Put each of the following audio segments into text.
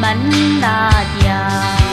mình đã già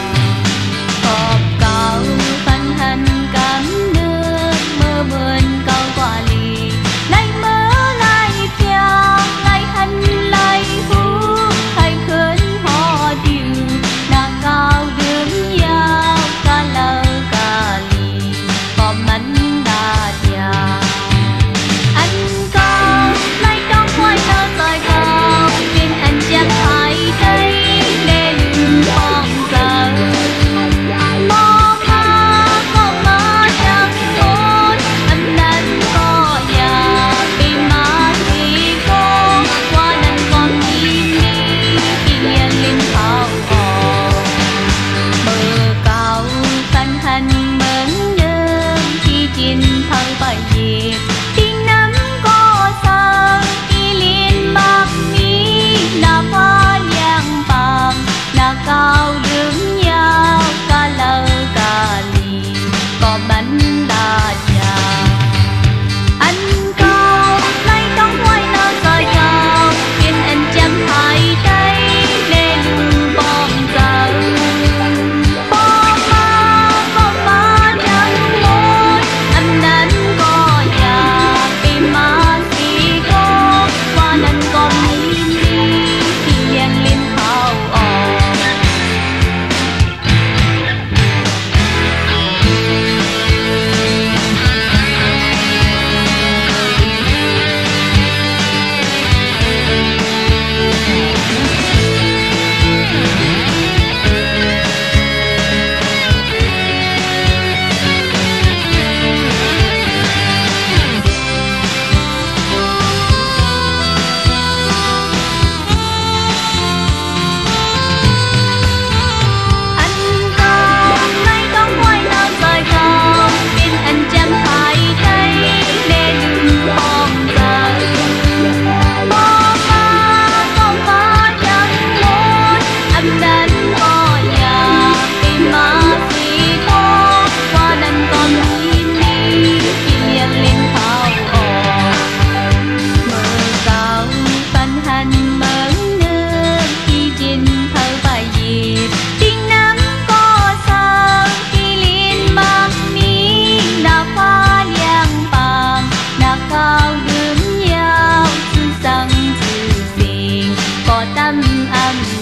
tâm âm.